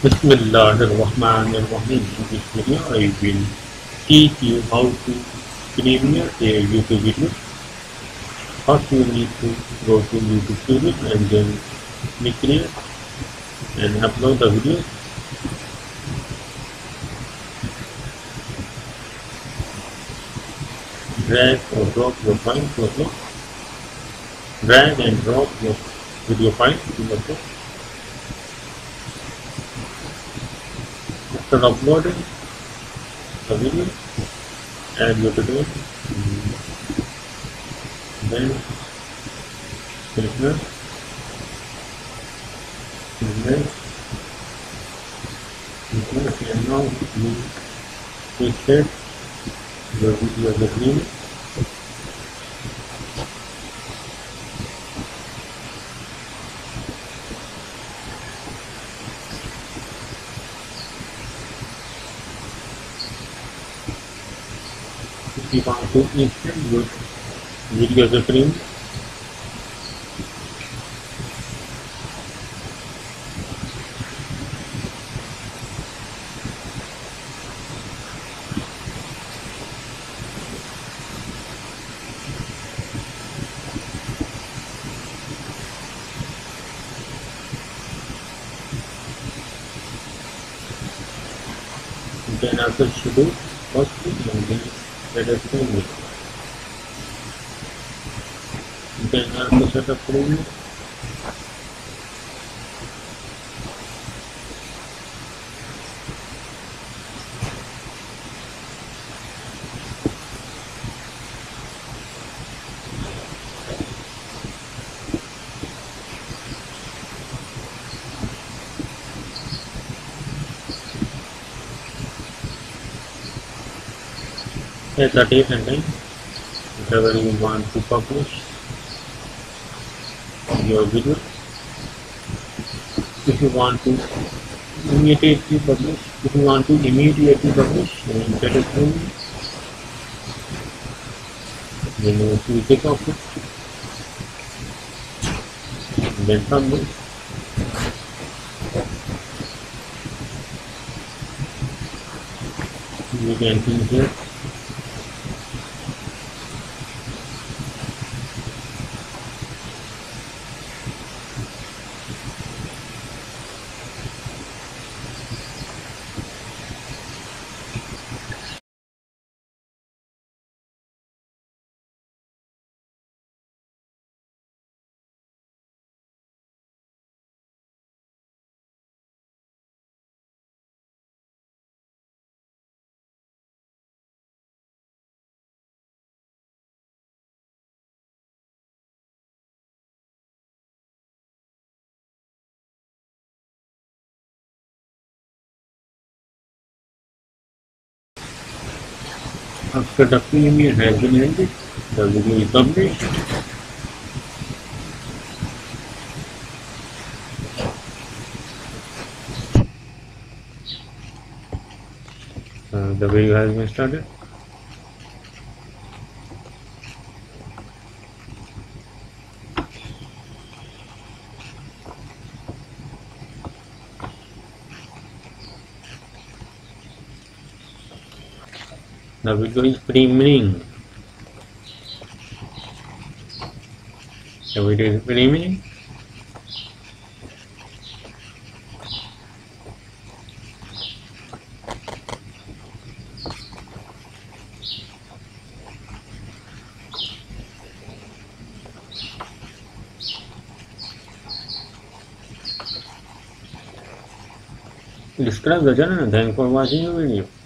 Bismillahirrahmanirrahim. In this video, I will teach you how to premiere a YouTube video. First, you need to go to YouTube Studio and then click create and upload the video. Drag or drop your file to upload. Drag and drop your video file to upload. After uploading the video, add video, then filter, then filter, and now you set your video the green. If you want to insert your video the green, you can also schedule first and pada kita ini. Dan aku sudah perlu Date and time, whatever you want to publish your video. If you want to immediately publish, if you want to immediately publish, then set it preview. Then you will click off it. Then publish. You can see here. आपका डॉक्यूम ये है कि नहीं जी डॉक्यूम तब नहीं W has start है The video is premiering. The video is premiering. Subscribe the channel and thanks for watching the video.